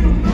you.